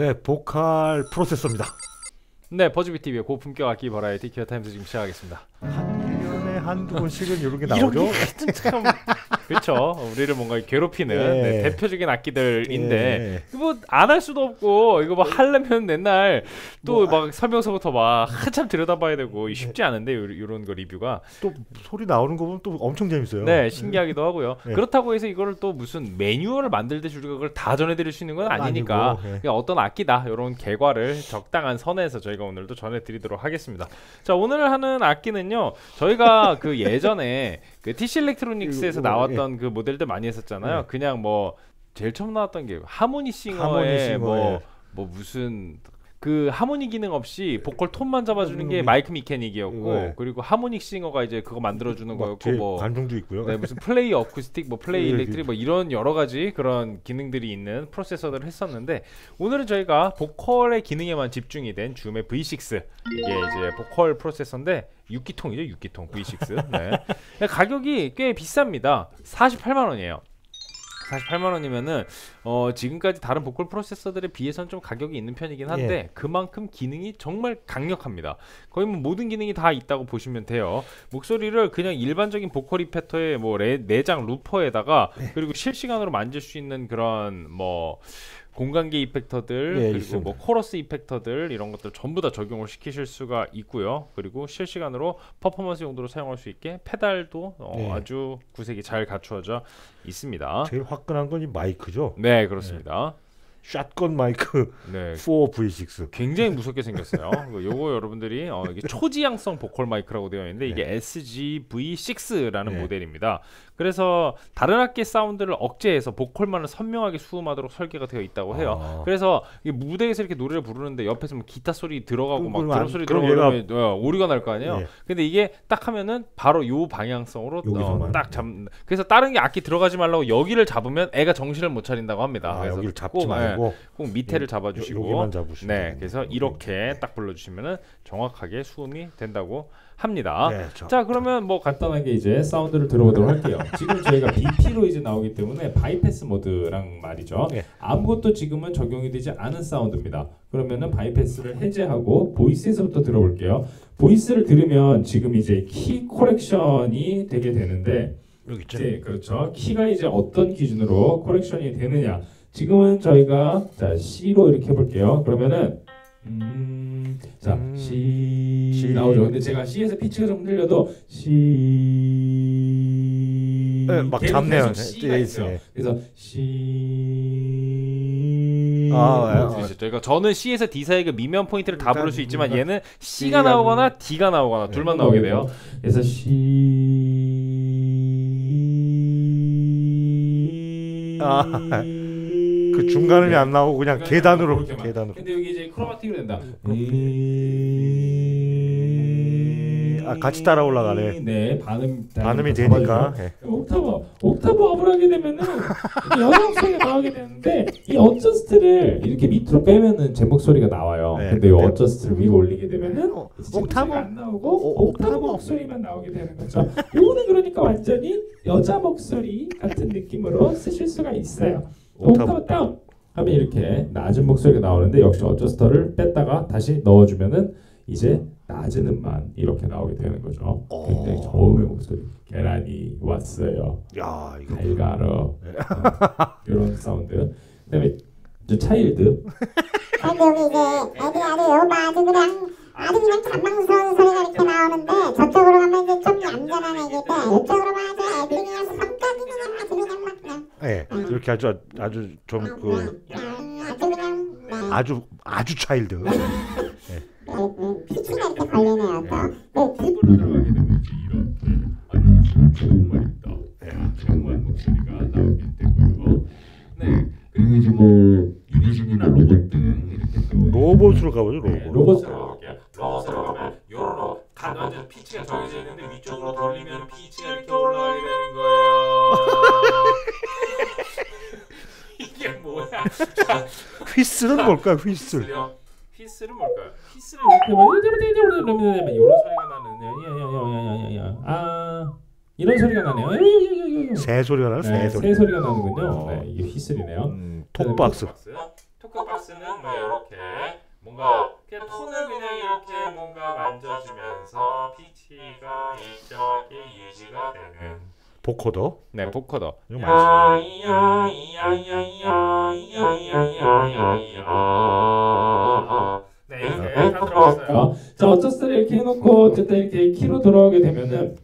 네, 보컬 프로세서입니다. 네, 버즈비 TV의 고품격 악기 버라이어티 Gear Times 지금 시작하겠습니다. 한 1년에 한두 번씩은 이런 게 나오죠. 참 그렇죠. 우리를 뭔가 괴롭히는 예. 네, 대표적인 악기들인데 예. 뭐안 할 수도 없고 이거 뭐 하려면 맨날 또 뭐, 막 설명서부터 막 한참 들여다봐야 되고 이 쉽지 않은데 요- 요런 거 리뷰가 또 소리 나오는 거 보면 또 엄청 재밌어요. 네 신기하기도 하고요. 예. 그렇다고 해서 이거를 또 무슨 매뉴얼을 만들듯이 우리가 그걸 다 전해드릴 수 있는 건 아니니까 아니고, 예. 어떤 악기다 이런 개괄을 적당한 선에서 저희가 오늘도 전해드리도록 하겠습니다. 자 오늘 하는 악기는요 저희가 그 예전에 그 TC 일렉트로닉스에서 이거, 나왔던 그 모델들 많이 했었잖아요. 예. 그냥 뭐 제일 처음 나왔던 게 Harmony Singer의 Harmony Singer의 뭐, 뭐 무슨 그 하모니 기능 없이 보컬 톤만 잡아주는 게 음, Mic Mechanic이었고 네. 그리고 하모닉 싱어가 이제 그거 만들어주는 막 거였고 뭐 관중도 있고요. 네, 무슨 Play Acoustic, 뭐 플레이 예, Electric 뭐 이런 여러 가지 그런 기능들이 있는 프로세서들을 했었는데 오늘은 저희가 보컬의 기능에만 집중이 된 줌의 V6 이게 이제 보컬 프로세서인데 6기통이죠, 6기통 V6. 네. 가격이 꽤 비쌉니다. 48만 원이에요. 48만 원이면은 어 지금까지 다른 보컬 프로세서들에 비해서는 좀 가격이 있는 편이긴 한데 예. 그만큼 기능이 정말 강력합니다. 거의 뭐 모든 기능이 다 있다고 보시면 돼요. 목소리를 그냥 일반적인 보컬 이펙터의 뭐 레- 내장 루퍼에다가 네. 그리고 실시간으로 만질 수 있는 그런 뭐 공간계 이펙터들 예, 그리고 있습니다. 뭐 코러스 이펙터들 이런 것들 전부 다 적용을 시키실 수가 있고요. 그리고 실시간으로 퍼포먼스 용도로 사용할 수 있게 페달도 어, 네. 아주 구색이 잘 갖추어져 있습니다. 제일 화끈한 건 이 마이크죠. 네 그렇습니다. 샷건 마이크 네 4V6. 굉장히 무섭게 생겼어요. 그 요거 여러분들이 어, 이게 초지향성 보컬 마이크라고 되어 있는데 이게 SG-V6라는 네. 모델입니다. 그래서 다른 악기 사운드를 억제해서 보컬만을 선명하게 수음하도록 설계가 되어 있다고 해요. 아. 그래서 무대에서 이렇게 노래를 부르는데 옆에서 뭐 기타 소리 들어가고 막 드럼 안- 소리 그럼 들어가면 어, 오류가 날 거 아니에요. 예. 근데 이게 딱 하면은 바로 요 방향성으로 어. 딱 잡. 그래서 다른 게 악기 들어가지 말라고 여기를 잡으면 애가 정신을 못 차린다고 합니다. 아, 그래서 여기를 잡지 꼭, 예, 말고 꼭 밑에를 여- 잡아주시고 여기만 잡으시면 네. 그래서 이렇게 딱 불러주시면은 정확하게 수음이 된다고 합니다. 네, 저- 자, 그러면 뭐 간단하게 이제 사운드를 들어보도록 할게요. 지금 저희가 BP로 이제 나오기 때문에 바이패스 모드란 말이죠. 네. 아무것도 지금은 적용이 되지 않은 사운드입니다. 그러면은 바이패스를 해제하고 voice에서부터 들어볼게요. voice를 들으면 지금 이제 키 correction이 되게 되는데 여기 있죠. 네, 그렇죠. 키가 이제 어떤 기준으로 correction이 되느냐. 지금은 저희가 자 C로 이렇게 해볼게요. 그러면은 음, 자 음, C, C. 나오죠. 근데 제가 C에서 피치가 좀 들려도 C 네, 막 잡네요. C가 네, 있어요. 네. 그래서 C 아, 뭐 아, 들으시죠? 그러니까 저는 C에서 D 사이의 그 미면 포인트를 다 부를 수 있지만 그러니까 얘는 C가 C가 나오거나 D가 나오거나 네. 둘만 나오게 돼요. 그래서 C 아, 그 중간음이 안 나오고 그냥 계단으로 계단으로. 근데 여기 이제 chromatic으로 된다. 아, 같이 따라 올라가네. 네, 반음 반음이. 되니까. 예. 옥타브 옥타브 up을 하게 되면은 여성성이 나오게 되는데 이 adjust를 이렇게 밑으로 빼면은 제 목소리가 나와요. 네, 근데 이 네. adjust를 위로 올리게 되면은 어, 옥타브? 안 나오고 어, 옥타브 옥타브 목소리만 나오게 되는 거죠. 요거는 그러니까 완전히 여자 목소리 같은 느낌으로 쓰실 수가 있어요. 옥타브. down 하면 이렇게 낮은 목소리가 나오는데 역시 adjust를 뺐다가 다시 넣어주면은 이제 낮은 음만 이렇게 나오게 되는 거죠. 굉장히 저음의 목소리. 계란이 왔어요. 야, 이거 잘 가러. 이런 사운드. 그다음에 이제 child. 근데 여기 이제 애들이 아주 여봐 아주 그냥 아주 그냥 잔망스러운 소리가 이렇게 나오는데 저쪽으로 가면 이제 좀 얌전한 애기인데 이쪽으로 가면 애들이 그냥 성격이 그냥 아주 그냥 예. 이렇게 아주 아주 좀그 음, 아주 네. 아주 아주 child. 네, 네, 피치가 이렇게 걸리네요 또 네, 기- 으로 들어가게 되면 이제 이렇게 아주 조금만입니다. 조금만 목소리가 나오게 되고요. 네. 그리고 이제 뭐 unison이나 로봇 등 이렇게 또 로봇으로 가보죠, 네, 로봇. 로봇으로 가볼게요. 로봇으로 가면 요로 가까운 피치가 정해져 있는데 위쪽으로 돌리면 피치가 휘슬은 뭘까? 휘슬. 휘슬은 뭘까요? 휘슬은 이런 소리가 나는 아 이런 소리가 나네요. 새 소리가 나는 새 네, 소리. 새 소리가 나는군요. 어. 네, 이게 휘슬이네요. 음, 톡박스. 토크박스는 뭐 이렇게 뭔가 그냥 톤을 그냥 이렇게 뭔가 만져주면서 피치가 일정하게 유지가 되는 보코더. 네 보커더 이거 많이 네 이렇게 다 들어갔어요 어, 자 어쩌스를 이렇게 해놓고 어쨌든 이렇게 키로 돌아오게 되면은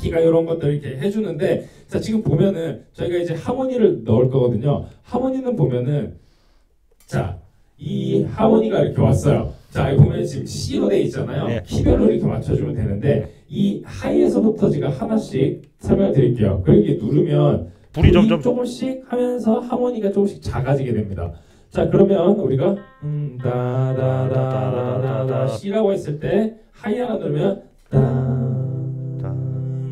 키가 이런 것들 이렇게 해주는데 자 지금 보면은 저희가 이제 하모니를 넣을 거거든요. 하모니는 보면은 자 이 하모니가 이렇게 왔어요. 자 여기 보면 지금 C로 돼 있잖아요. 네. 키별로 이렇게 맞춰주면 되는데 이 하이에서부터 제가 하나씩 설명을 드릴게요. 그리고 이게 누르면 불이 점점 조금씩 하면서 하모니가 조금씩 작아지게 됩니다. 자 그러면 우리가 음, 다다다다다다 C라고 했을 때 high 하나 누르면 다.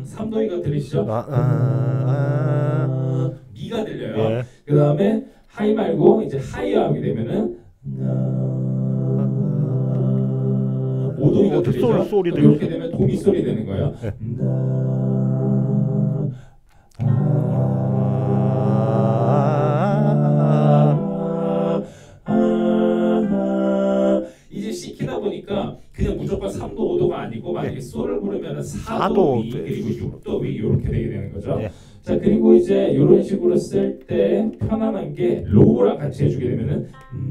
3도 위가 들리시죠? 아, 아, 아. 미가 들려요. 예. 그 다음에 high 말고 이제 하이어 하게 되면은 오도 위가 어? 소리, 소리 그럼 이렇게? 되면 도미 소리 되는 거예요. 네. 무조건 3도 5도가 아니고 만약에 솔을 부르면 4도, 사도 위 네. 그리고 6도 위 이렇게 되게 되는 거죠. 네. 자 그리고 이제 이런 식으로 쓸 때 편안한 게 로우랑 같이 해주게 되면은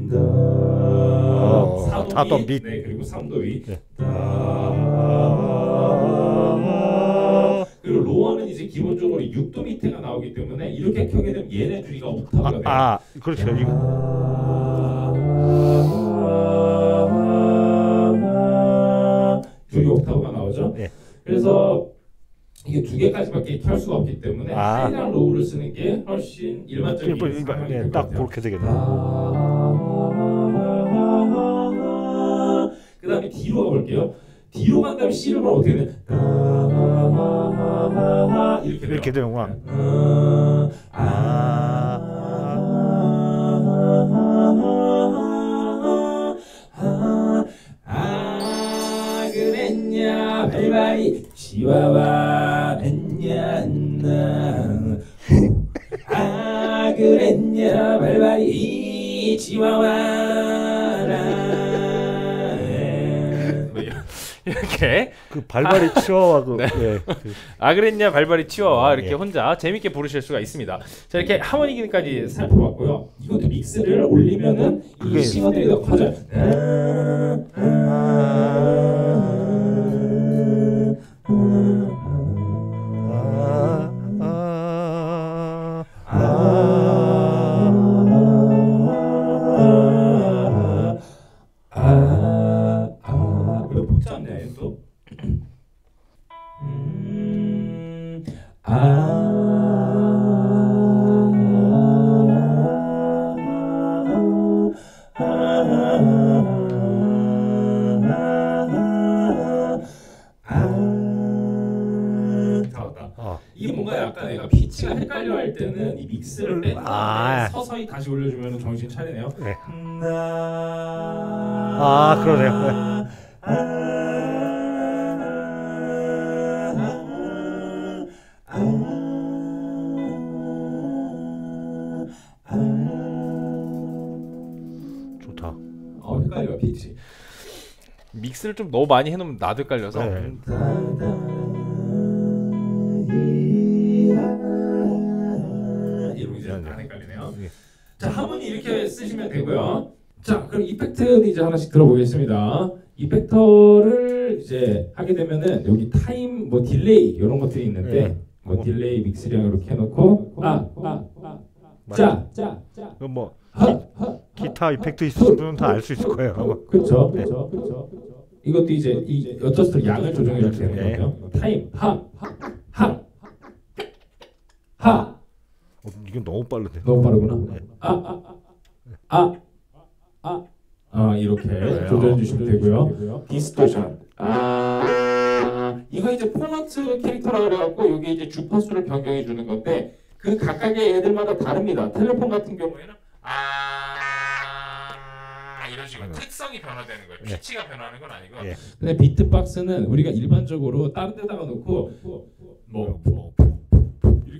더 어, 4도 사도 위, 밑. 네 그리고 3도 위. 네. 그리고 로어는 이제 기본적으로 6도 밑에가 나오기 때문에 이렇게 켜게 되면 얘네 줄이가 옥타브가 아, 돼요. 아, 그렇죠. 이거 줄이 옥타브가 나오죠. 예. 그래서 이게 두 개까지밖에 켤 수가 없기 때문에 아. high랑 low를 쓰는 게 훨씬 일반적인 이거, 이거, 상황이 예, 될것 딱 같아요. 그렇게 되겠네. 그 다음에 D로 가볼게요. D로 간 다음에 C를 가면 어떻게 돼? 이렇게 돼요. 이렇게 되는구나. 아 발발이 치와와 했냐 나 아 그랬냐 발발이 치와와라 이렇게 그 발발이 치와와 그 네. 예. 그, 아 그랬냐 발발이 치워와 이렇게 예. 혼자 재밌게 부르실 수가 있습니다 자 이렇게 하모니 기능까지 살 살펴봤고요. 이것도 믹스를 올리면은 이 싱어들이 더 커져요. 아, Mm-hmm. 정신 차리네요. 네. 아 그러네요. 좋다. 어 헷갈려 피치. 믹스를 좀 너무 많이 해놓으면 나도 헷갈려서 네. 이렇게 쓰시면 되고요. 자 그럼 effect 이제 하나씩 들어보겠습니다. effector를 이제 하게 되면은 여기 타임 뭐 delay 이런 것들이 있는데 네. 뭐 delay mix량 이렇게 해놓고 아 아아자자 자 그뭐 기 타 effect 있으신 분은 다 알 수 있을 거예요. 그렇죠 그렇죠 그렇죠 이것도 이제 이 adjust 양을 조정해 줄수 있는 네. 거예요. 타임 하 하 하 하. 어, 이건 너무 빠른데. 너무 빠르구나. 네. 아, 아, 아, 아, 아, 이렇게 조절해 주시면 되고요. distortion. 아, 이거 이제 톤 캐릭터라 그래갖고 여기 이제 주파수를 변경해 주는 건데 그 각각의 애들마다 다릅니다. telephone 같은 경우에는 아 이런 식으로 특성이 변화되는 거예요. 예. 피치가 변하는 건 아니고. 예. 근데 비트박스는 우리가 일반적으로 다른 데다가 놓고 뭐, 뭐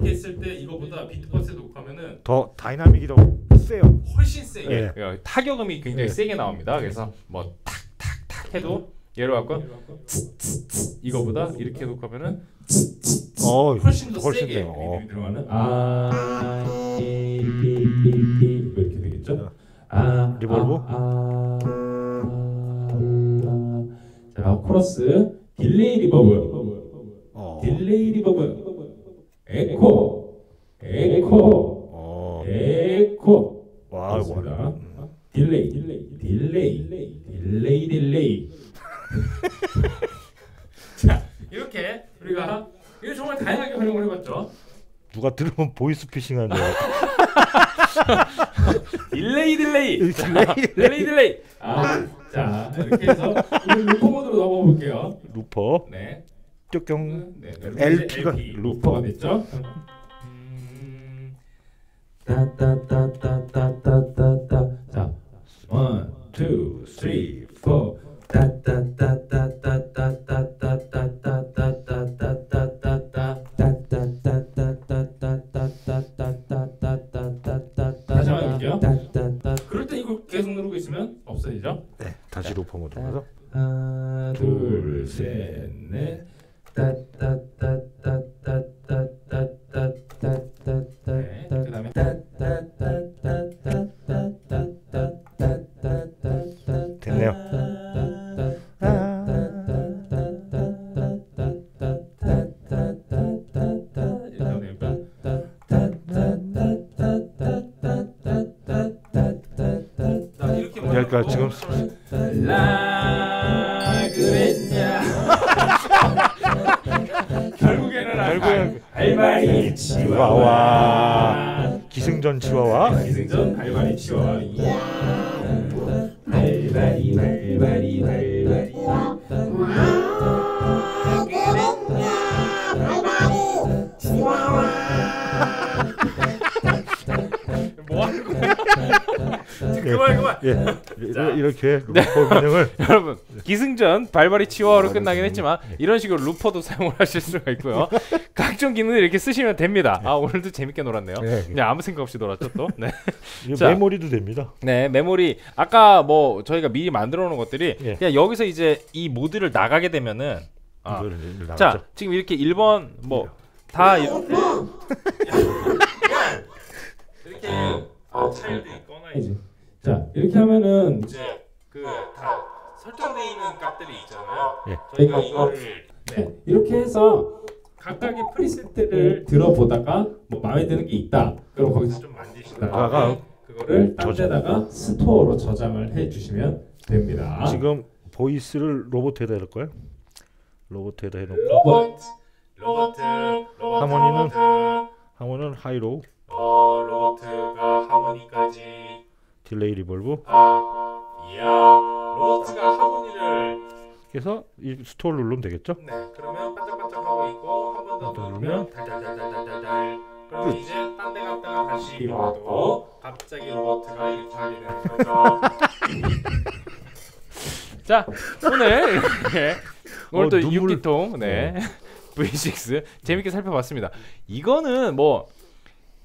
이렇게 했을 때 이거보다 비트박스에 놓고 하면은 더 dynamic이 더 세요. 훨씬 세게 예. 그러니까 타격음이 굉장히 예. 세게 나옵니다. 그래서 뭐 탁탁탁 해도 예를 갖고 이거보다 이렇게 놓고 하면은 어, 훨씬 더 훨씬 세게. 리듬이 들어가는 아뭐 이렇게 되겠죠? 아 reverb? 아, 아, 아. 자 코러스 delay reverb 어. delay reverb 에코 에코 어. 에코 와, 그렇습니다. 와. delay delay delay delay delay 자 이렇게 우리가 이거 정말 다양하게 활용을 해봤죠 들으면 보이스피싱 하는 줄 delay delay. delay. delay. delay 아 자 이렇게 해서 looper 모드로 넘어가 볼게요. looper, 네. 뚜껑, 네, 네. LP 가 LP, 루퍼. 루퍼가 됐죠? 음, 따따따따따따따따. 자 one two three four 다시 한번 해볼게요. 그럴 때 이거 계속 누르고 있으면 없어지죠? 네, 다시 루퍼 모드 가서 하나 둘 셋넷 네, 발발 발발이 치와와. 기승전 치와와. 기승전 발발이 치와와. 발발이 발발이 뭐 예, 그만 그만. 예, 이렇게 네. 여러분 기승전 발발이 치와로 끝나긴 했지만 이런 식으로 루퍼도 사용을 하실 수가 있고요. 각종 기능을 이렇게 쓰시면 됩니다. 아 오늘도 재밌게 놀았네요. 네. 그냥 아무 생각 없이 놀았죠 또. 네. 자. 메모리도 됩니다. 네 메모리 아까 뭐 저희가 미리 만들어 놓은 것들이 예. 그냥 여기서 이제 이 모드를 나가게 되면은 아. 자 지금 이렇게 1번 뭐 다 이렇게 이렇게 아, 차일드 꺼놔야지. 자 이렇게 하면은 이제 그다 설정돼 있는 값들이 있잖아요. 예. 저희가 이거를 네, 이렇게 해서 각각의 preset을 들어보다가 뭐 마음에 드는 게 있다. 그럼 거기서 좀 만지시다가 아가 그거를 딴 저장. 데다가 store로 저장을 해 주시면 됩니다. 지금 voice를 로봇에다 해놓을 거예요. 로봇에다 해놓고 로봇 로봇 로봇 하모니는? 로봇, 하모는 하이로우, 어 로봇가 하모니까지 딜레이 리볼브. 아 이야 로봇가 하모니를 그래서 이 스토어를 누르면 되겠죠? 네 그러면 반짝반짝하고 있고 한 번더더 누르면 달달달달달달 그럼 이제 딴 데 갔다가 다시 이러고 갑자기 로봇가 이렇게 하게 되는 거죠. 자 오늘 이렇게 오늘 어, 또 눈물- 6기통 네. V6 재밌게 살펴봤습니다. 이거는 뭐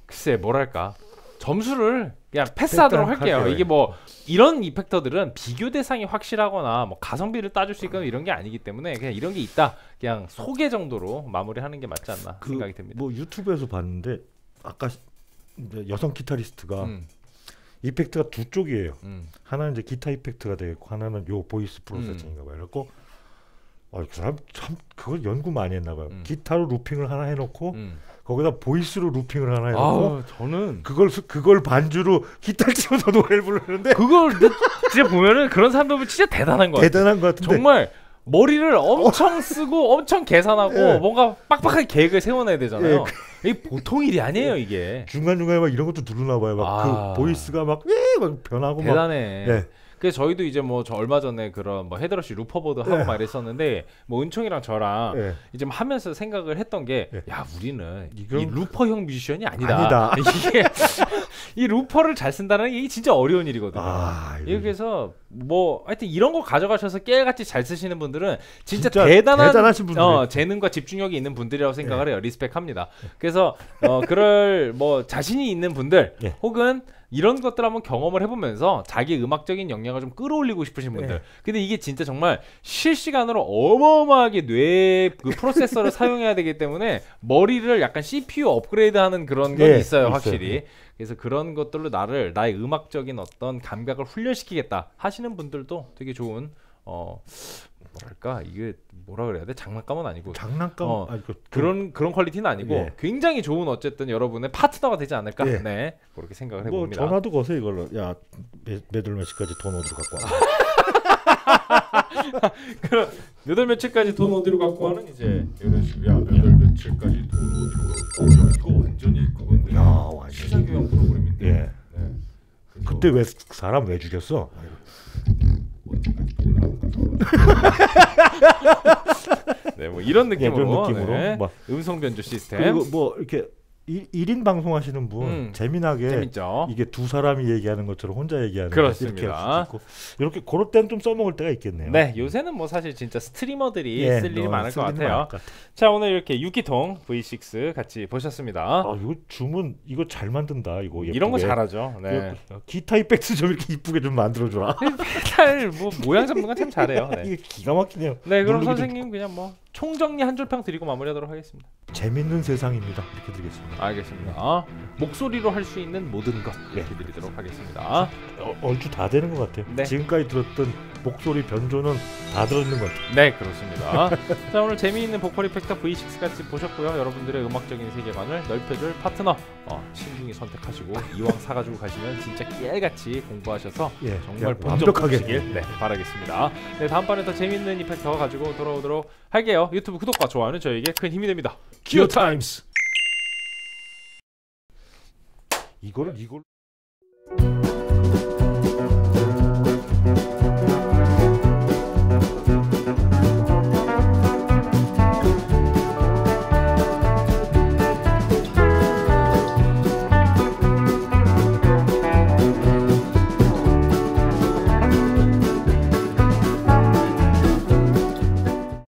글쎄 뭐랄까? 점수를 그냥 패스하도록 할게요 할게요. 이게 뭐 이런 effector들은 비교 대상이 확실하거나 뭐 가성비를 따질 수 있거나 이런 게 아니기 때문에 그냥 이런 게 있다 그냥 소개 정도로 마무리하는 게 맞지 않나 그 생각이 듭니다. 뭐 유튜브에서 봤는데 아까 여성 기타리스트가 음, effect가 두 쪽이에요. 음. 하나는 이제 기타 effect가 되겠고 하나는 요 voice processing인가 봐요. 그래고 아, 그 사람 참 그걸 연구 많이 했나 봐요. 음. 기타로 looping을 하나 해놓고 음. 거기다 voice로 looping을 하나 해놓고 아 저는 그걸 수- 그걸 반주로 기타를 치면서 노래를 부르는데 그걸 진짜 보면은 그런 사람들 보면 진짜 대단한 거 같아요. 대단한 것 같은데 정말 머리를 엄청 쓰고 엄청 계산하고 예. 뭔가 빡빡하게 계획을 세워놔야 되잖아요. 이게 보통 일이 아니에요 이게. 중간 중간에 막 이런 것도 누르나 봐요. 막 아. 그 voice가 막, 예, 막 변하고 막 대단해. 예. 그래서 저희도 이제 뭐 저 얼마 전에 그런 뭐 HeadRush Looperboard 하고 네. 막 이랬었는데 뭐 은총이랑 저랑 예. 이제 뭐 하면서 생각을 했던 게 네. 야 우리는 이건- 이 looper형 뮤지션이 아니다. 아니다. 이게 이 looper를 잘 쓴다는 게 진짜 어려운 일이거든요. 아, 이거 이렇게 해서 뭐 하여튼 이런 거 가져가셔서 깨같이 잘 쓰시는 분들은 진짜, 진짜 대단한 대단하신 분들이- 어, 재능과 집중력이 있는 분들이라고 생각을 해요. respect합니다. 그래서 어, 그럴 뭐 자신이 있는 분들 예. 혹은 이런 것들 한번 경험을 해보면서 자기 음악적인 역량을 좀 끌어올리고 싶으신 분들. 예. 근데 이게 진짜 정말 실시간으로 어마어마하게 뇌 그 프로세서를 사용해야 되기 때문에 머리를 약간 CPU 업그레이드하는 그런 건 예, 있어요, 있어요. 확실히. 그래서 그런 것들로 나를 나의 음악적인 어떤 감각을 훈련시키겠다 하시는 분들도 되게 좋은 어 뭐랄까? 이게 뭐라 그래야 돼? 장난감은 아니고. 장난감? 어, 아니, 그, 그런 그런 퀄리티는 아니고 예. 굉장히 좋은 어쨌든 여러분의 파트너가 되지 않을까? 예. 네. 그렇게 생각을 뭐 해봅니다. 전화도 거세 이걸로. 야 매- 매달 몇시까지 돈 어디로 갖고 와 그럼 몇월 며칠까지 돈돈 어디로 갖고 와는 이제 이런 식으로 야 몇월 며칠까지 돈 어디로 가? 야 이거 완전히 그건데. 야 완전 시사교양 프로그램인데. 예. 네. 그때 왜 사람 왜 죽였어 언제까지 돈을 안 가져와? 네, 뭐 이런 예, 느낌으로, 그런 느낌으로 네. 막 음성 변조 시스템 그리고 뭐 이렇게 일, 1인 방송하시는 분 음. 재미나게 재밌죠. 이게 두 사람이 얘기하는 것처럼 혼자 얘기하는 그렇습니다. 이렇게 할 수도 있고 이렇게 그럴 땐 좀 써먹을 때가 있겠네요. 네, 요새는 뭐 사실 진짜 스트리머들이 예, 쓸 일이 어, 많을 쓸 것 같아요. 많을 것 같아요. 자, 오늘 이렇게 6기통 V6 같이 보셨습니다. 아 이거 주문 이거 잘 만든다 이거 예쁘게. 이런 거 잘하죠. 네. 기타 이펙트 좀 이렇게 이쁘게 좀 만들어줘라. 페달 뭐 모양 잡는 건참 잘해요. 네. 이게 기가 막히네요. 네, 그럼 선생님 그냥 뭐 총정리 한 줄평 드리고 마무리하도록 하겠습니다. 재밌는 세상입니다. 이렇게 드리겠습니다. 알겠습니다. 목소리로 할 수 있는 모든 것 이렇게 드리도록 하겠습니다. 어, 얼추 다 되는 것 같아요. 네. 지금까지 들었던 목소리 변조는 다 들어있는 것 같아요. 네, 그렇습니다. 자, 오늘 재미있는 보컬 이펙터 V6 같이 보셨고요. 여러분들의 음악적인 세계관을 넓혀줄 파트너 어, 신중히 선택하시고 이왕 사가지고 가시면 진짜 깨알같이 공부하셔서 예, 정말 완벽하게. 뽑으시길 네, 바라겠습니다. 네, 다음 번에 더 재미있는 이펙터 가지고 돌아오도록 할게요. 유튜브 구독과 좋아요는 저에게 큰 힘이 됩니다. 기어 타임스. 이거를 이걸